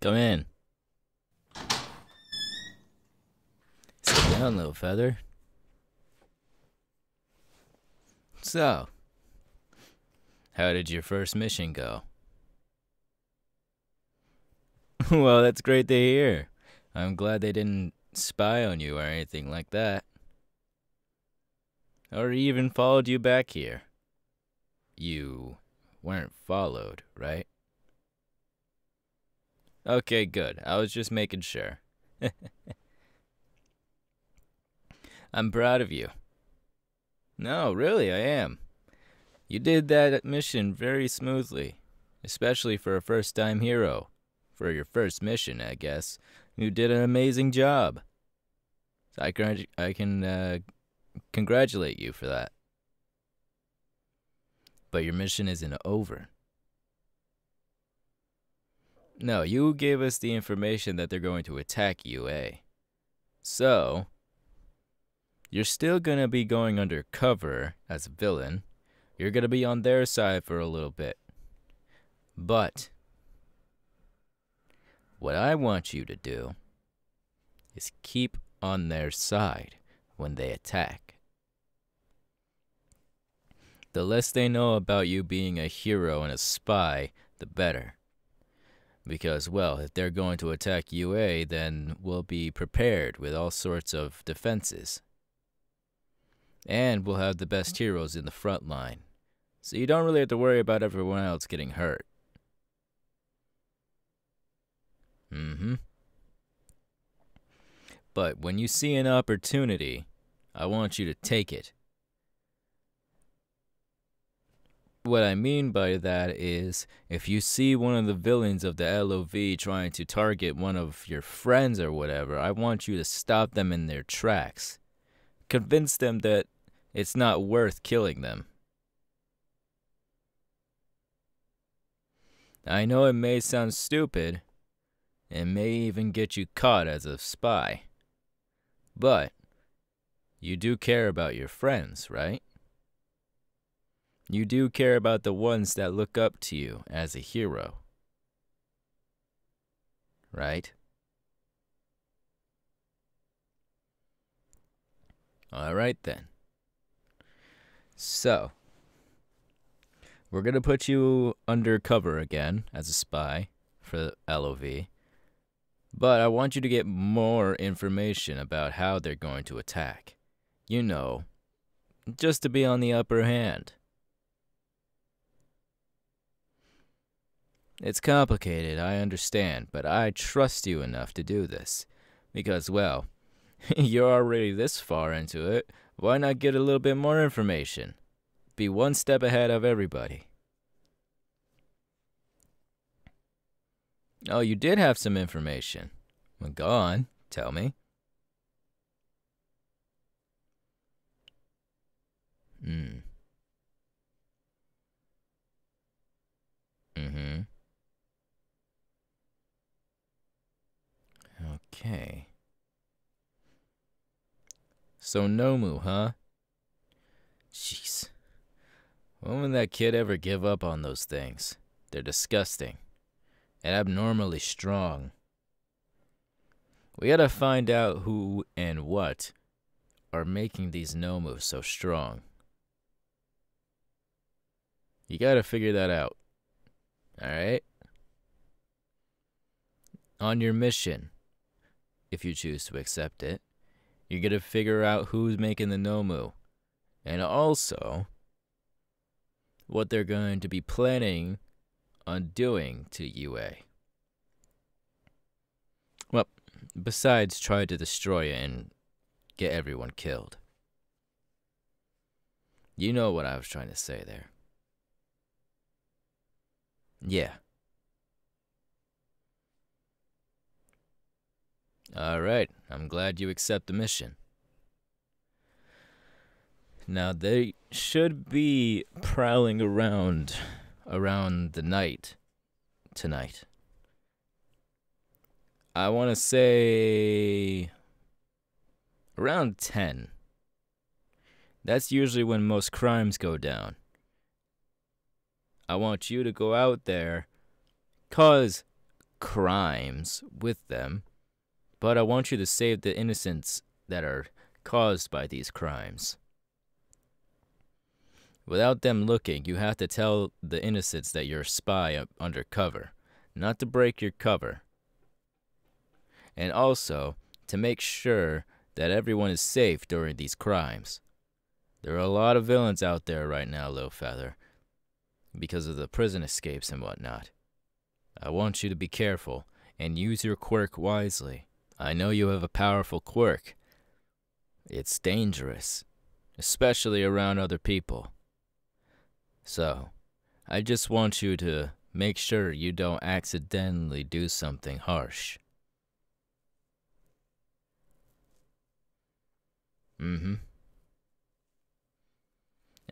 Come in. Sit down, little feather. So, how did your first mission go? well, that's great to hear. I'm glad they didn't spy on you or anything like that. Or even followed you back here. You weren't followed, right? Okay, good. I was just making sure. I'm proud of you. No, really, I am. You did that mission very smoothly, especially for a first time hero. For your first mission, I guess. You did an amazing job. I can, I can uh, congratulate you for that. But your mission isn't over. No, you gave us the information that they're going to attack UA. So, you're still going to be going undercover as a villain. You're going to be on their side for a little bit. But, what I want you to do is keep on their side when they attack. The less they know about you being a hero and a spy, the better. Because, well, if they're going to attack UA, then we'll be prepared with all sorts of defenses. And we'll have the best heroes in the front line. So you don't really have to worry about everyone else getting hurt. Mm hmm. But when you see an opportunity, I want you to take it. What I mean by that is if you see one of the villains of the LOV trying to target one of your friends or whatever, I want you to stop them in their tracks. Convince them that it's not worth killing them. I know it may sound stupid, it may even get you caught as a spy. But you do care about your friends, right? You do care about the ones that look up to you as a hero. Right? Alright then. So, we're going to put you undercover again as a spy for LOV. But I want you to get more information about how they're going to attack. You know, just to be on the upper hand. It's complicated, I understand, but I trust you enough to do this. Because, well, you're already this far into it, why not get a little bit more information? Be one step ahead of everybody. Oh, you did have some information. Well, go on, tell me. Hmm. Mm-hmm. Okay. So Nomu, huh? Jeez. When would that kid ever give up on those things? They're disgusting. And abnormally strong. We gotta find out who and what are making these Nomu so strong. You gotta figure that out. Alright? On your mission, if you choose to accept it, you're gonna figure out who's making the Nomu. And also, what they're going to be planning on doing to UA. Well, besides try to destroy it and get everyone killed. You know what I was trying to say there. Yeah. Alright, I'm glad you accept the mission. Now they should be prowling around around the night tonight. I want to say around 10. That's usually when most crimes go down. I want you to go out there, cause crimes with them, but I want you to save the innocents that are caused by these crimes. Without them looking, you have to tell the innocents that you're a spy undercover, not to break your cover. And also, to make sure that everyone is safe during these crimes. There are a lot of villains out there right now, Little Feather, because of the prison escapes and whatnot. I want you to be careful and use your quirk wisely. I know you have a powerful quirk. It's dangerous, especially around other people. So, I just want you to make sure you don't accidentally do something harsh. Mm hmm.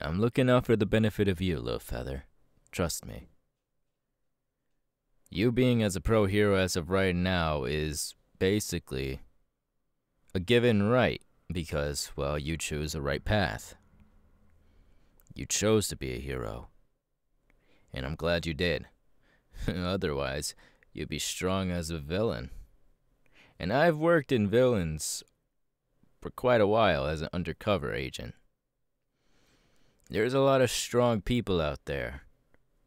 I'm looking out for the benefit of you, Little Feather. Trust me. You being as a pro hero as of right now is basically a given right because, well, you chose a right path. You chose to be a hero. And I'm glad you did. Otherwise, you'd be strong as a villain. And I've worked in villains for quite a while as an undercover agent. There's a lot of strong people out there,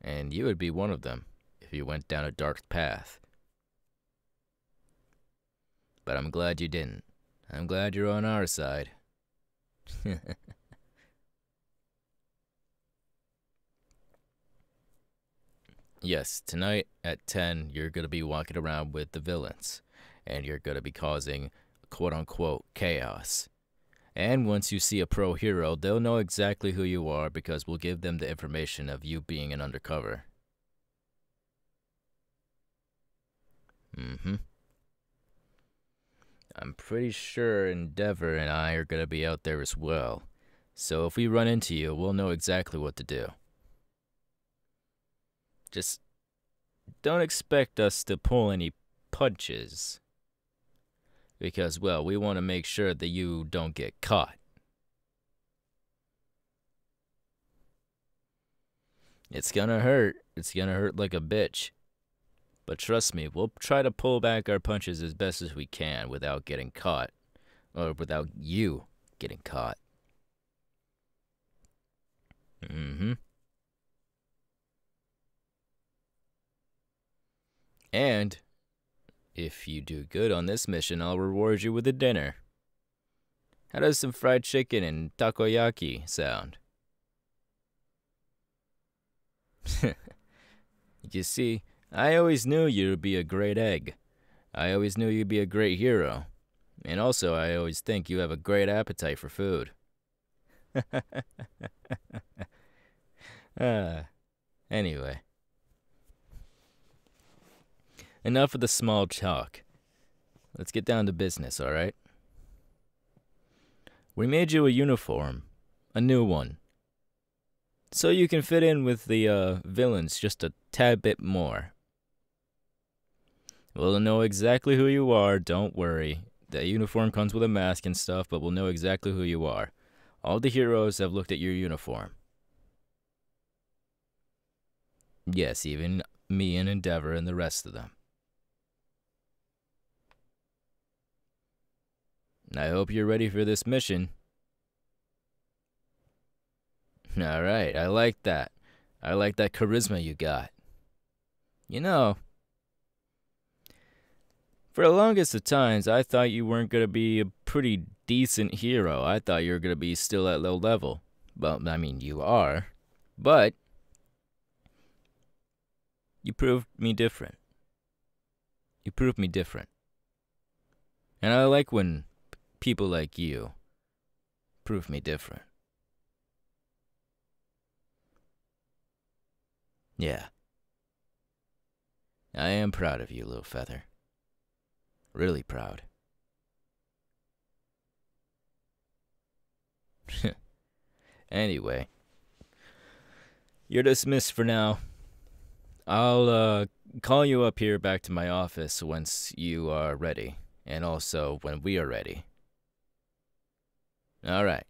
and you would be one of them if you went down a dark path. But I'm glad you didn't. I'm glad you're on our side. yes, tonight at 10, you're going to be walking around with the villains, and you're going to be causing quote unquote chaos. And once you see a pro hero, they'll know exactly who you are because we'll give them the information of you being an undercover. Mm hmm. Pretty sure Endeavor and I are going to be out there as well. So if we run into you, we'll know exactly what to do. Just don't expect us to pull any punches because, well, we want to make sure that you don't get caught. It's gonna hurt. It's gonna hurt like a bitch. But trust me, we'll try to pull back our punches as best as we can without getting caught. Or without you getting caught. Mm hmm. And if you do good on this mission, I'll reward you with a dinner. How does some fried chicken and takoyaki sound? you see, I always knew you'd be a great egg. I always knew you'd be a great hero. And also, I always think you have a great appetite for food. uh, anyway. Enough of the small talk. Let's get down to business, alright? We made you a uniform, a new one. So you can fit in with the uh, villains just a tad bit more. We'll know exactly who you are, don't worry. The uniform comes with a mask and stuff, but we'll know exactly who you are. All the heroes have looked at your uniform. Yes, even me and Endeavor and the rest of them. I hope you're ready for this mission. Alright, I like that. I like that charisma you got. You know, for the longest of times, I thought you weren't going to be a pretty decent hero. I thought you were going to be still at low level. Well, I mean, you are. But, you proved me different. You proved me different. And I like when people like you prove me different. Yeah. I am proud of you, Little Feather. Really proud. anyway, you're dismissed for now. I'll uh, call you up here back to my office once you are ready, and also when we are ready. All right.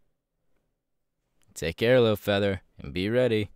Take care, little feather, and be ready.